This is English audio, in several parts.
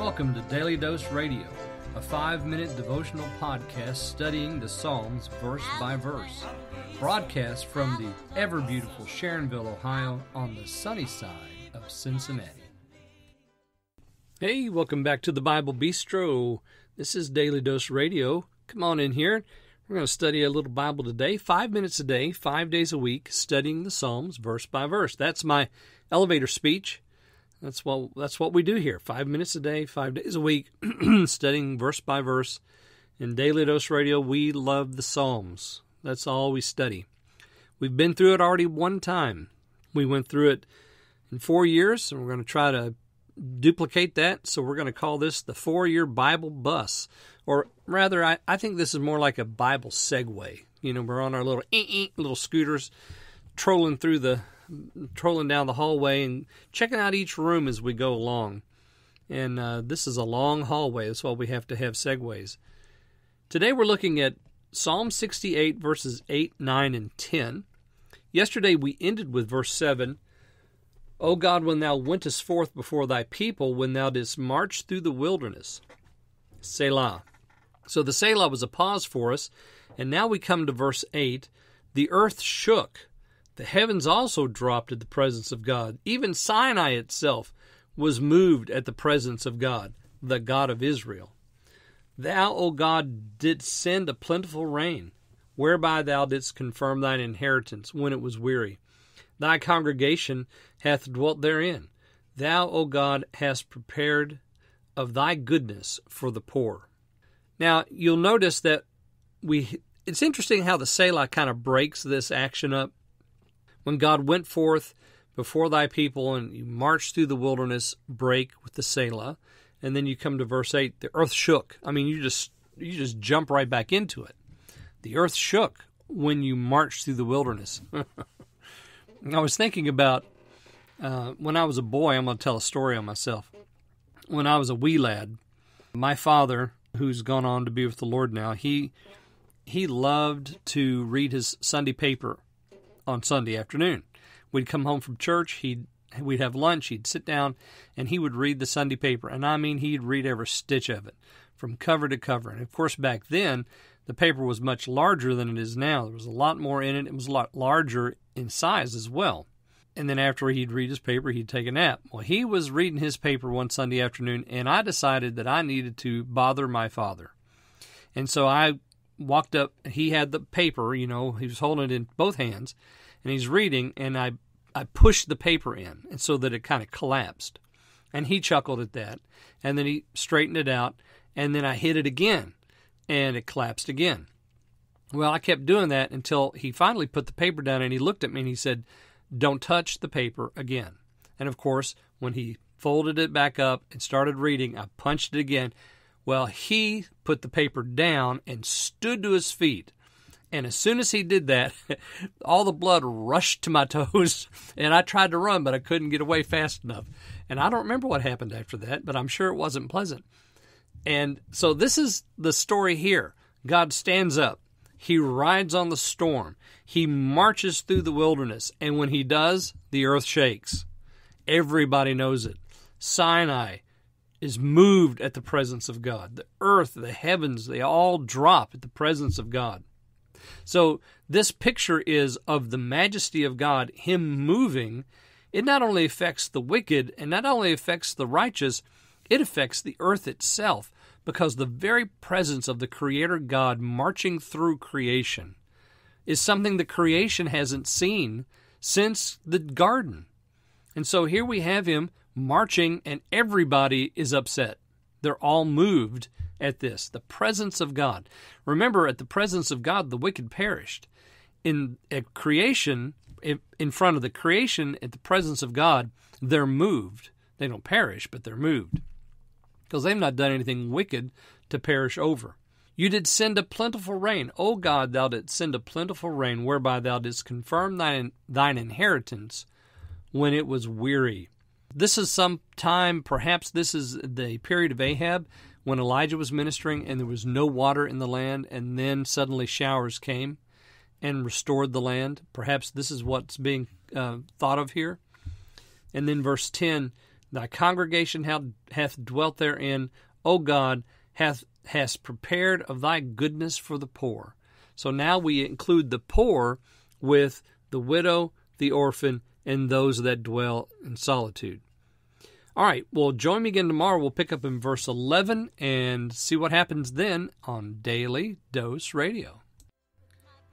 Welcome to Daily Dose Radio, a five minute devotional podcast studying the Psalms verse by verse. Broadcast from the ever beautiful Sharonville, Ohio, on the sunny side of Cincinnati. Hey, welcome back to the Bible Bistro. This is Daily Dose Radio. Come on in here. We're going to study a little Bible today, five minutes a day, five days a week, studying the Psalms verse by verse. That's my elevator speech. That's what that's what we do here. Five minutes a day, five days a week, studying verse by verse. In Daily Dose Radio, we love the Psalms. That's all we study. We've been through it already one time. We went through it in four years, and we're going to try to duplicate that. So we're going to call this the four-year Bible bus, or rather, I, I think this is more like a Bible Segway. You know, we're on our little eh, eh, little scooters, trolling through the trolling down the hallway and checking out each room as we go along. And uh, this is a long hallway. That's why we have to have Segways. Today we're looking at Psalm 68, verses 8, 9, and 10. Yesterday we ended with verse 7. O God, when thou wentest forth before thy people, when thou didst march through the wilderness. Selah. So the Selah was a pause for us. And now we come to verse 8. The earth shook the heavens also dropped at the presence of God. Even Sinai itself was moved at the presence of God, the God of Israel. Thou, O God, didst send a plentiful rain, whereby thou didst confirm thine inheritance when it was weary. Thy congregation hath dwelt therein. Thou, O God, hast prepared of thy goodness for the poor. Now, you'll notice that we it's interesting how the Selah kind of breaks this action up when God went forth before thy people and you marched through the wilderness, break with the Selah, and then you come to verse 8, the earth shook. I mean, you just you just jump right back into it. The earth shook when you marched through the wilderness. I was thinking about uh, when I was a boy, I'm going to tell a story on myself. When I was a wee lad, my father, who's gone on to be with the Lord now, he he loved to read his Sunday paper on Sunday afternoon. We'd come home from church, he'd we'd have lunch, he'd sit down and he would read the Sunday paper. And I mean he'd read every stitch of it from cover to cover. And of course back then the paper was much larger than it is now. There was a lot more in it. It was a lot larger in size as well. And then after he'd read his paper, he'd take a nap. Well, he was reading his paper one Sunday afternoon, and I decided that I needed to bother my father. And so I walked up. He had the paper, you know, he was holding it in both hands, and he's reading, and I I pushed the paper in, and so that it kind of collapsed, and he chuckled at that, and then he straightened it out, and then I hit it again, and it collapsed again. Well, I kept doing that until he finally put the paper down, and he looked at me and he said, "Don't touch the paper again." And of course, when he folded it back up and started reading, I punched it again. Well, he put the paper down and stood to his feet and as soon as he did that, all the blood rushed to my toes, and I tried to run, but I couldn't get away fast enough. And I don't remember what happened after that, but I'm sure it wasn't pleasant. And so this is the story here. God stands up. He rides on the storm. He marches through the wilderness. And when he does, the earth shakes. Everybody knows it. Sinai is moved at the presence of God. The earth, the heavens, they all drop at the presence of God. So this picture is of the majesty of God, Him moving. It not only affects the wicked and not only affects the righteous, it affects the earth itself because the very presence of the Creator God marching through creation is something the creation hasn't seen since the garden. And so here we have him marching, and everybody is upset. They're all moved at this the presence of God. Remember, at the presence of God, the wicked perished. In at creation, in front of the creation, at the presence of God, they're moved. They don't perish, but they're moved because they've not done anything wicked to perish over. You did send a plentiful rain. O God, thou didst send a plentiful rain, whereby thou didst confirm thine, thine inheritance when it was weary. This is some time, perhaps this is the period of Ahab when Elijah was ministering and there was no water in the land, and then suddenly showers came and restored the land. Perhaps this is what's being uh, thought of here. And then verse 10 Thy congregation hath dwelt therein, O God, hath hast prepared of thy goodness for the poor. So now we include the poor with the widow, the orphan, and those that dwell in solitude. All right, well, join me again tomorrow. We'll pick up in verse 11 and see what happens then on Daily Dose Radio.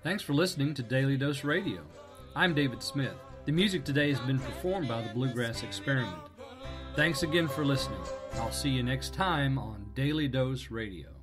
Thanks for listening to Daily Dose Radio. I'm David Smith. The music today has been performed by the Bluegrass Experiment. Thanks again for listening. I'll see you next time on Daily Dose Radio.